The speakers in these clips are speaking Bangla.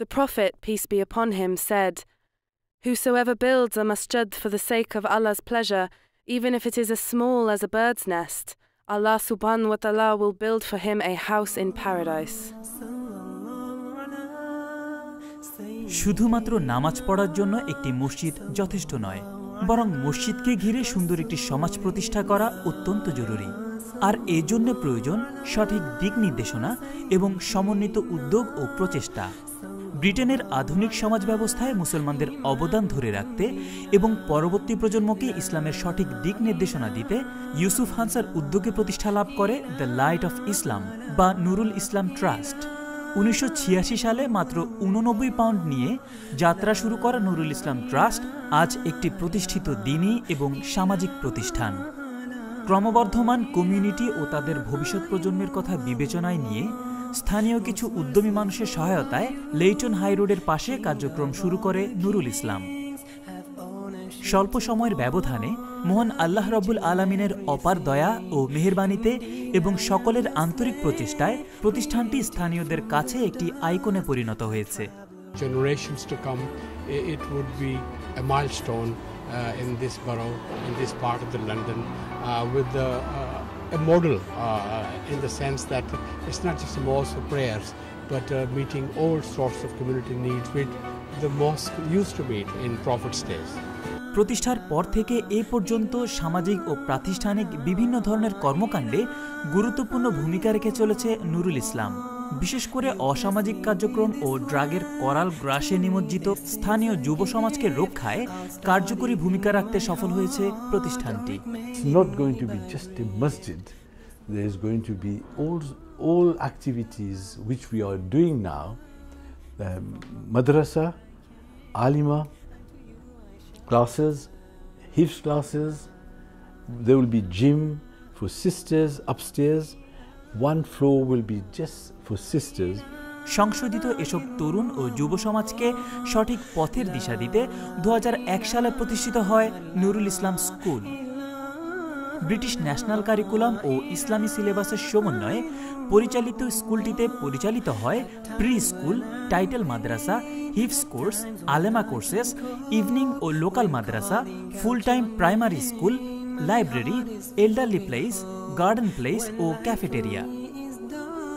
The Prophet, peace be upon him, said, Whosoever builds a masjid for the sake of Allah's pleasure, even if it is as small as a bird's nest, Allah subhanahu wa ta'ala will build for him a house in paradise. শুধুমাত্র নামাজ পড়ার জন্য একটি মসজিদ যথেষ্ট নয় বরং মসজিদকে ঘিরে সুন্দর একটি সমাজ প্রতিষ্ঠা করা অত্যন্ত জরুরি আর এজন্য প্রয়োজন সঠিক দিক নির্দেশনা এবং সমন্বিত উদ্যোগ ও প্রচেষ্টা ব্রিটেনের আধুনিক সমাজ ব্যবস্থায় মুসলমানদের অবদান ধরে রাখতে এবং পরবর্তী প্রজন্মকে ইসলামের সঠিক দিক নির্দেশনা দিতে ইউসুফ হানসার উদ্যোগে প্রতিষ্ঠা লাভ করে দ্য লাইট অফ ইসলাম বা নুরুল ইসলাম ট্রাস্ট। উনিশশো ছিয়াশি সালে মাত্র উননব্বই পাউন্ড নিয়ে যাত্রা শুরু করা নুরুল ইসলাম ট্রাস্ট আজ একটি প্রতিষ্ঠিত দিনই এবং সামাজিক প্রতিষ্ঠান। ক্রমবর্ধমান কমিউনিটি ও তাদের ভবিষ্যৎ প্রজন্মের কথা বিবেচনায় নিয়ে স্থানীয় কিছু উদ্যমী মানুষের সহায়তায় লেইটন হাই রোডের পাশে কার্যক্রম শুরু করে নুরুল ইসলাম। স্বল্প সময়ের ব্যবধানে মোহন আল্লাহ রব্বুল আলমিনের অপার দয়া ও মেহরবানিতে এবং সকলের আন্তরিক প্রচেষ্টায় প্রতিষ্ঠানটি স্থানীয়দের কাছে একটি আইকনে পরিণত হয়েছে। Uh, in this borough, in this part of the London, uh, with the, uh, a model uh, in the sense that it's not just a mosque for prayers, but uh, meeting all sorts of community needs which the mosque used to meet in Prophet's days. প্রতিষ্ঠার পর থেকে এ পর্যন্ত সামাজিক ও প্রাতিষ্ঠানিক বিভিন্ন ধরনের কর্মকাণ্ডে গুরুত্বপূর্ণ ভূমিকা রেখে চলেছে নুরুল ইসলাম বিশেষ করে অসামাজিক কার্যক্রম ও ড্রাগের করাল গ্রাসে নিমজ্জিত স্থানীয় যুব সমাজকে রক্ষায় কার্যকরী ভূমিকা রাখতে সফল হয়েছে প্রতিষ্ঠানটি not going to be just a masjid. There is going to be all, all activities which we are doing now. Um, madrasa, alima, classes, hifz classes. There will be gym for sisters upstairs. One floor will be just for sisters. সংশোধিত এসব তরুণ ও যুব সমাজকে সঠিক পথের দিশা দিতে দু সালে প্রতিষ্ঠিত হয় Nurul Islam school British national curriculum ও ইসলামী সিলেবাসের সমন্বয়ে পরিচালিত স্কুলটিতে পরিচালিত হয় প্রি স্কুল টাইটেল মাদ্রাসা হিফস কোর্স, আলেমা কোর্সেস, ইভিনিং ও লোকাল মাদ্রাসা full time primary school library, elderly place, garden place ও ক্যাফেটেরিয়া।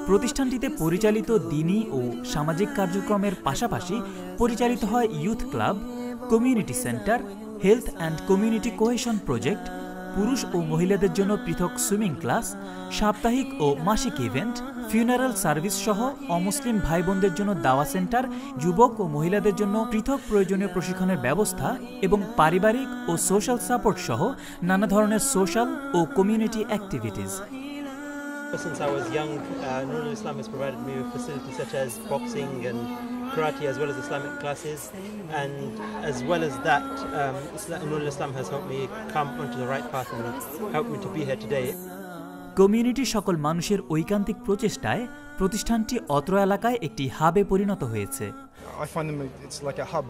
প্রতিষ্ঠানটিতে পরিচালিত দিনী ও সামাজিক কার্যক্রমের পাশাপাশি পরিচালিত হয় youth club, community centre, health and community cohesion project পুরুষ ও মহিলাদের জন্য পৃথক সুইমিং ক্লাস সাপ্তাহিক ও মাসিক ইভেন্ট ফিউনারাল সার্ভিস সহ অমুসলিম ভাই বোনদের জন্য দাওয়া সেন্টার যুবক ও মহিলাদের জন্য পৃথক প্রয়োজনীয় প্রশিক্ষণের ব্যবস্থা এবং পারিবারিক ও সোশ্যাল সাপোর্ট সহ নানা ধরনের social O community activities Since I was young, uh, Nurul Islam has provided me with facilities such as boxing and karate, as well as Islamic classes. And as well as that, um, Isla- Nurul Islam has helped me come onto the right path and helped me to be here today. কমিউনিটির সকল মানুষের ঐকান্তিক প্রচেষ্টায় প্রতিষ্ঠানটি অত্র এলাকায় একটি হাবে পরিণত হয়েছে I find them it's like a hub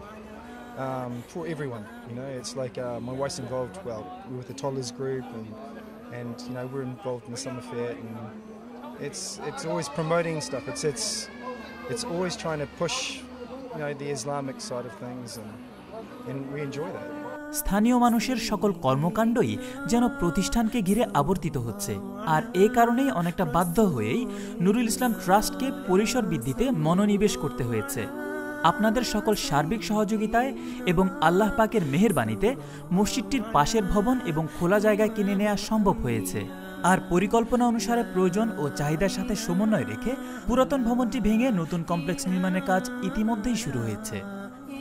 um, for everyone. You know, it's like uh, my wife's involved. Well, with the toddlers group, and and you know we're involved in the summer fair, and it's it's always promoting stuff. It's it's it's always trying to push, you know, the Islamic side of things, and and we enjoy that. স্থানীয় মানুষের সকল কর্মকাণ্ডই যেন প্রতিষ্ঠানকে ঘিরে আবর্তিত হচ্ছে। আর এ কারণেই অনেকটা বাধ্য হয়েই নুরুল ইসলাম ট্রাস্টকে পরিসর বৃদ্ধিতে মনোনিবেশ করতে হয়েছে। আপনাদের সকল সার্বিক সহযোগিতায় এবং আল্লাহ পাকের মেহেরবানিতে মসজিদটির পাশের ভবন এবং খোলা জায়গায় কিনে নেওয়া সম্ভব হয়েছে। আর পরিকল্পনা অনুসারে প্রয়োজন ও চাহিদার সাথে সমন্বয় রেখে পুরাতন ভবনটি ভেঙে নতুন কমপ্লেক্স নির্মাণের কাজ ইতিমধ্যেই শুরু হয়েছে।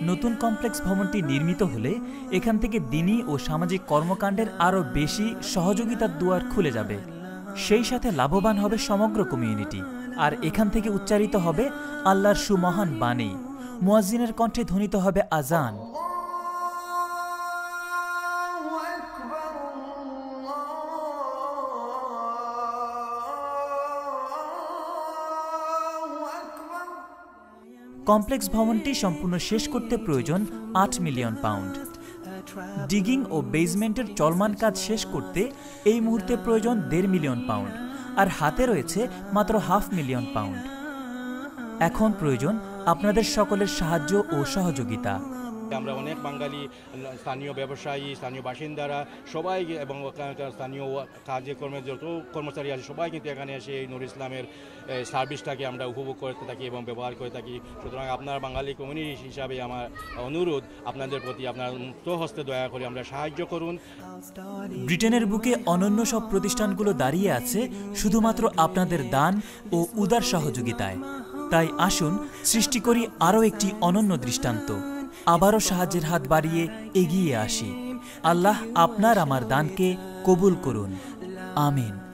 নতুন কমপ্লেক্স ভবনটি নির্মিত হলে এখান থেকে দিনী ও সামাজিক কর্মকাণ্ডের আরও বেশি সহযোগিতার দুয়ার খুলে যাবে। সেই সাথে লাভবান হবে সমগ্র কমিউনিটি। আর এখান থেকে উচ্চারিত হবে আল্লাহর সুমহান বাণী। মুয়াজ্জিনের কণ্ঠে ধ্বনিত হবে আজান কমপ্লেক্স ভবনটি সম্পূর্ণ শেষ করতে প্রয়োজন আট মিলিয়ন পাউন্ড। ডিগিং ও বেজমেন্টের চলমান কাজ শেষ করতে এই মুহূর্তে প্রয়োজন দেড় মিলিয়ন পাউন্ড, আর হাতে রয়েছে মাত্র হাফ মিলিয়ন পাউন্ড। এখন প্রয়োজন আপনাদের সকলের সাহায্য ও সহযোগিতা। আমরা অনেক বাঙালি, স্থানীয় ব্যবসায়ী, স্থানীয় বাসিন্দারা সবাই এবং স্থানীয় কাজে কর্মে যত কর্মচারী আছে সবাই কিন্তু এখানে এসে এই নুর ইসলামের সার্ভিসটাকে আমরা উপভোগ করতে থাকি এবং ব্যবহার করে থাকি। সুতরাং আপনার বাঙালি কমিউনিটি হিসাবে আমার অনুরোধ, আপনাদের প্রতি আপনার মুক্ত হস্তে দয়া করে আমরা সাহায্য করুন। ব্রিটেনের বুকে অনন্য সব প্রতিষ্ঠানগুলো দাঁড়িয়ে আছে শুধুমাত্র আপনাদের দান ও উদার সহযোগিতায়। তাই আসুন, সৃষ্টি করি আরও একটি অনন্য দৃষ্টান্ত। আবারও সাহায্যের হাত বাড়িয়ে এগিয়ে আসি। আল্লাহ আপনার আমার দানকে কবুল করুন। আমিন।